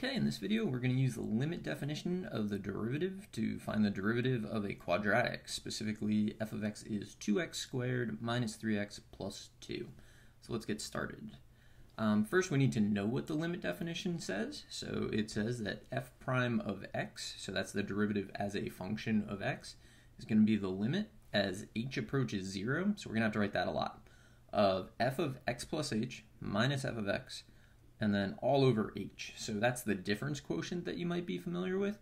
Okay, in this video we're going to use the limit definition of the derivative to find the derivative of a quadratic. Specifically, f of x is 2x squared minus 3x plus 2. So let's get started. Um, first we need to know what the limit definition says. So it says that f prime of x, so that's the derivative as a function of x, is going to be the limit as h approaches 0, so we're going to have to write that a lot, of f of x plus h minus f of x and then all over h. So that's the difference quotient that you might be familiar with.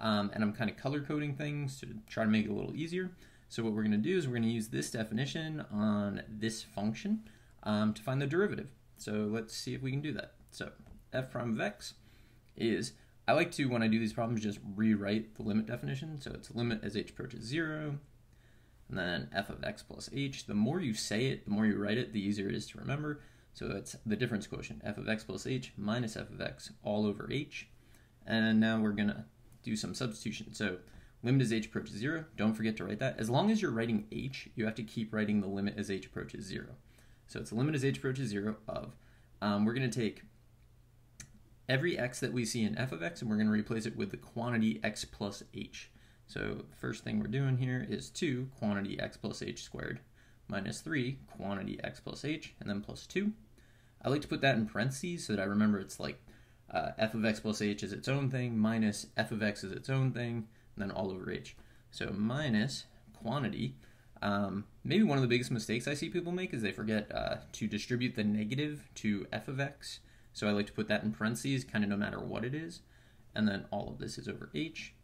Um, and I'm kind of color coding things to try to make it a little easier. So what we're going to do is we're going to use this definition on this function um, to find the derivative. So let's see if we can do that. So f prime of x is, I like to, when I do these problems, just rewrite the limit definition. So it's limit as h approaches 0, and then f of x plus h. The more you say it, the more you write it, the easier it is to remember. So it's the difference quotient, f of x plus h minus f of x all over h. And now we're going to do some substitution. So limit as h approaches 0, don't forget to write that. As long as you're writing h, you have to keep writing the limit as h approaches 0. So it's the limit as h approaches 0 of, um, we're going to take every x that we see in f of x and we're going to replace it with the quantity x plus h. So first thing we're doing here is 2 quantity x plus h squared minus 3 quantity x plus h, and then plus 2. I like to put that in parentheses so that I remember it's like uh, f of x plus h is its own thing, minus f of x is its own thing, and then all over h. So minus quantity. Um, maybe one of the biggest mistakes I see people make is they forget uh, to distribute the negative to f of x. So I like to put that in parentheses, kind of no matter what it is. And then all of this is over h.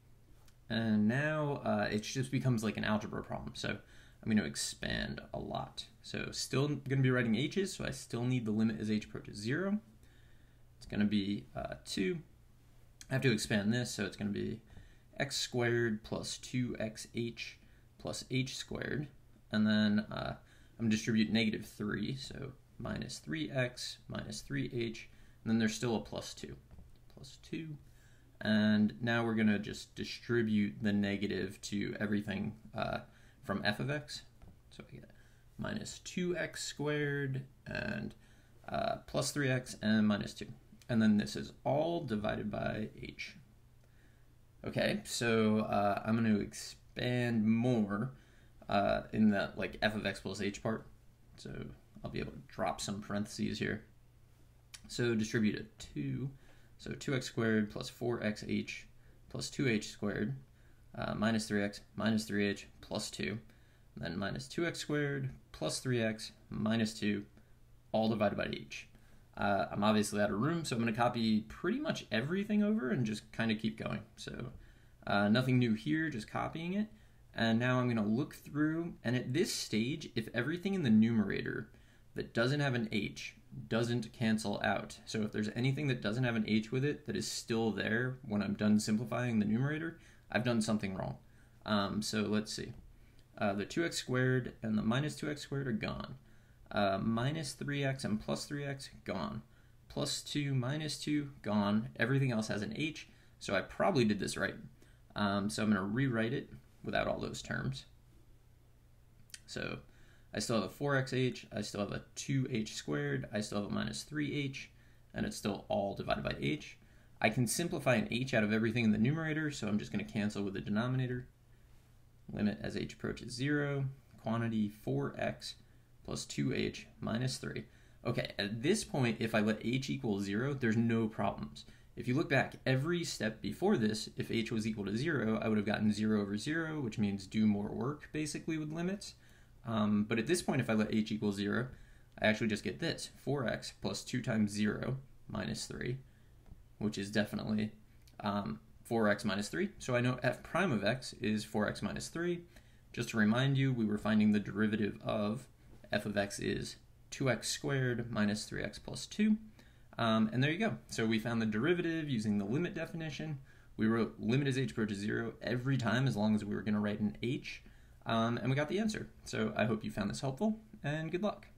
And now uh, it just becomes like an algebra problem. So I'm going to expand a lot. So still going to be writing h's, so I still need the limit as h approaches 0. It's going to be uh, 2. I have to expand this, so it's going to be x squared plus 2xh plus h squared. And then uh, I'm distribute negative 3, so minus 3x minus 3h, and then there's still a plus 2. Plus 2. And now we're going to just distribute the negative to everything uh, from f of x. So get minus 2x squared and uh, plus 3x and minus 2. And then this is all divided by h. Okay, so uh, I'm going to expand more uh, in that like f of x plus h part. So I'll be able to drop some parentheses here. So distribute it 2. So 2x squared plus 4xh plus 2h squared uh, minus 3x minus 3h plus 2, then minus 2x squared plus 3x minus 2, all divided by h. Uh, I'm obviously out of room, so I'm going to copy pretty much everything over and just kind of keep going. So uh, nothing new here, just copying it. And now I'm going to look through, and at this stage, if everything in the numerator that doesn't have an h doesn't cancel out, so if there's anything that doesn't have an h with it that is still there when I'm done simplifying the numerator, I've done something wrong. Um, so let's see. Uh, the 2x squared and the minus 2x squared are gone. Uh, minus 3x and plus 3x, gone. Plus 2, minus 2, gone. Everything else has an h, so I probably did this right. Um, so I'm going to rewrite it without all those terms. So I still have a 4xh, I still have a 2h squared, I still have a minus 3h, and it's still all divided by h. I can simplify an h out of everything in the numerator, so I'm just going to cancel with the denominator. Limit as h approaches 0, quantity 4x plus 2h minus 3. Okay, at this point, if I let h equal 0, there's no problems. If you look back, every step before this, if h was equal to 0, I would have gotten 0 over 0, which means do more work, basically, with limits. Um, but at this point, if I let h equal 0, I actually just get this, 4x plus 2 times 0 minus 3 which is definitely um, 4x minus 3. So I know f prime of x is 4x minus 3. Just to remind you, we were finding the derivative of f of x is 2x squared minus 3x plus 2. Um, and there you go. So we found the derivative using the limit definition. We wrote limit as h approaches 0 every time as long as we were going to write an h. Um, and we got the answer. So I hope you found this helpful, and good luck.